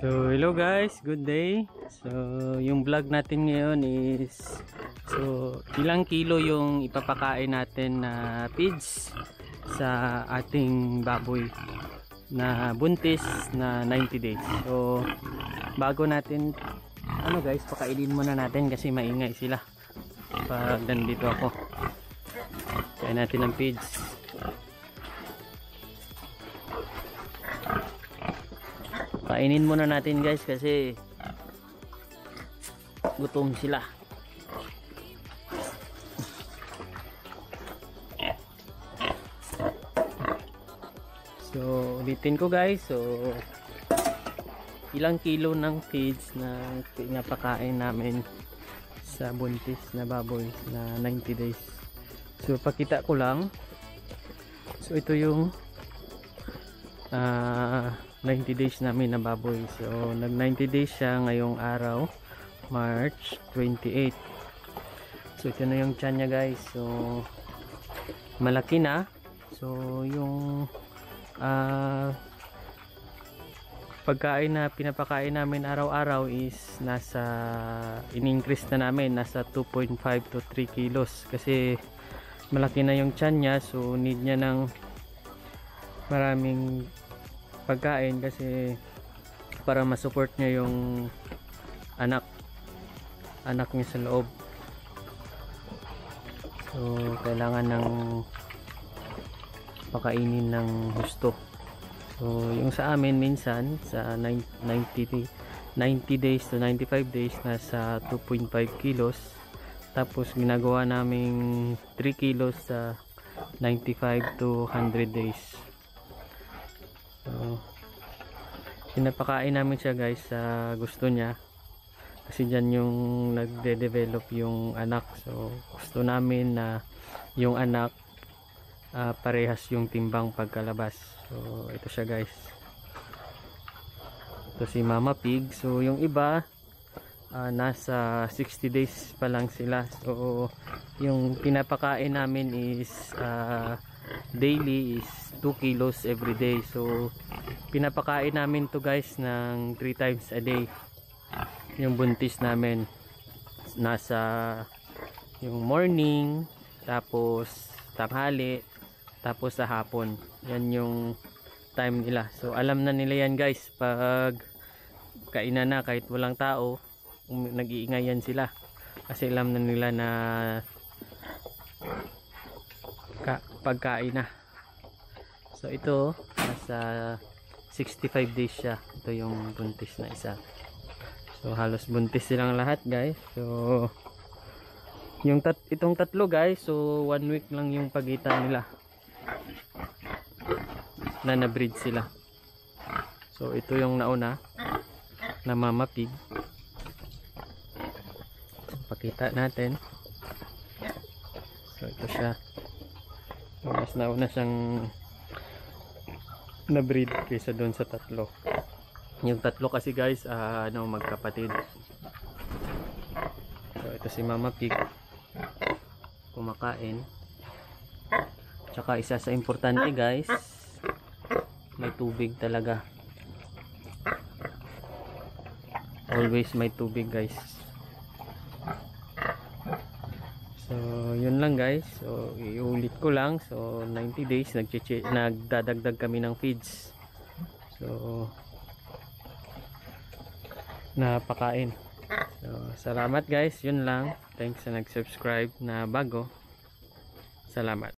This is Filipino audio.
So, hello guys, good day. So, yung vlog natin ngayon is so ilang kilo yung ipapakain natin na feeds sa ating baboy na buntis na 90 days. So, bago natin ano guys, pakainin muna natin kasi maingay sila pag nandito ako. Kain natin ng feeds. Kainin muna natin guys kasi gutom sila. So, ulitin ko guys. So, ilang kilo ng feeds na pinapakain namin sa buntis na baboy na 90 days. So, pakita ko lang. So, ito yung ah 90 days namin na baboy. So, nag 90 days siya ngayong araw, March 28. So, ito na yung tiyan niya guys. So, malaki na. So, yung ah pagkain na pinapakain namin araw-araw is nasa in-increase na namin nasa 2.5 to 3 kilos kasi malaki na yung tiyan niya so need niya ng maraming pagkain kasi para masupport niya yung anak anak niya sa loob. So kailangan ng pakainin ng husto. So yung sa amin minsan sa 90 90 days to 95 days nasa 2.5 kilos. Tapos ginagawa naming 3 kilos sa 95 to 100 days So, pinapakain namin siya guys sa gusto niya. Kasi dyan yung nagde-develop yung anak. So, gusto namin na yung anak ah, parehas yung timbang pagkalabas. So, ito siya guys. Ito si Mama Pig. So, yung iba ah, nasa 60 days pa lang sila. So, yung pinapakain namin is ah, daily is 2 kilos every day. So, pinapakain namin to guys ng 3 times a day. Yung buntis namin nasa yung morning, tapos tanghali, tapos sa hapon. Yan yung time nila. So, alam na nila yan guys pag kainan na kahit walang tao, um, nag-iingayan sila. Kasi alam na nila na ka pagkain na. So ito nasa 65 days siya. Ito yung buntis na isa. So halos buntis silang lahat, guys. So yung tat itong tatlo, guys, so one week lang yung pagitan nila. Na na-breed sila. So ito yung nauna na mama pig. Pakita natin. So ito siya. Mas nauna siyang na-breed kaysa doon sa tatlo. Yung tatlo kasi guys, ah, ano, magkapatid. So, ito si Mama Pig. Kumakain. Tsaka isa sa importante guys, may tubig talaga. Always may tubig guys. So, yun lang guys. So, iulit ko lang. So, 90 days nagdadagdag kami ng feeds. So, napakain. So, salamat guys. Yun lang. Thanks sa nag-subscribe na bago. Salamat.